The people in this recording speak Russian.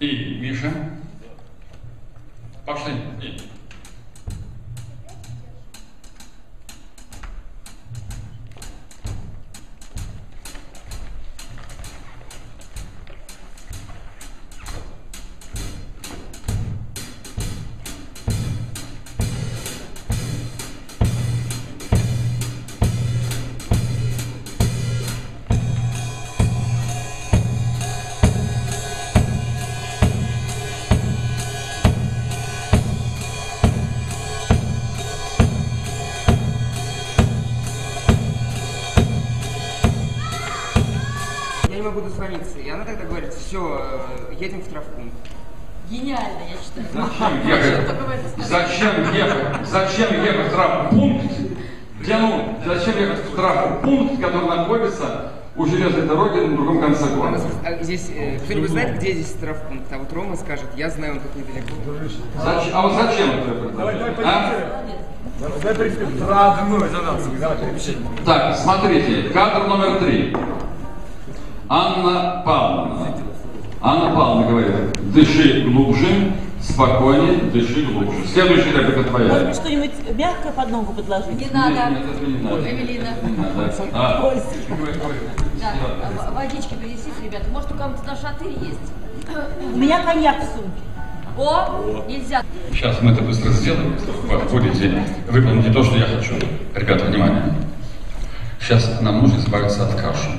И, Миша. Пошли. И. не могу дозвониться. И она тогда говорит, все, едем в травмпункт. Гениально, я считаю. Зачем ехать? Зачем ехать? Зачем ехать в травмпункт? Где, ну, зачем ехать в травмпункт, который находится у железной дороги на другом конце города? а здесь, э, кто-нибудь знает, где здесь травмпункт? А вот Рома скажет, я знаю, он тут недалеко. Зач- А вот зачем это предложение? А? Так, смотрите, кадр номер три. Анна Павловна. Анна Павловна говорит, дыши глубже, спокойнее, дыши глубже. Следующая реплика твоя. быть, что-нибудь мягкое под ногу подложить? Не надо. Нет, это не надо. Эвелина. Не надо. А, Да, водички принесите, ребята. Может, у кого-то на шатырь есть? У меня коньяк в сумке. О, нельзя. Сейчас мы это быстро сделаем. Вы будете выполните то, что я хочу. Ребята, внимание. Сейчас нам нужно избавиться от каши.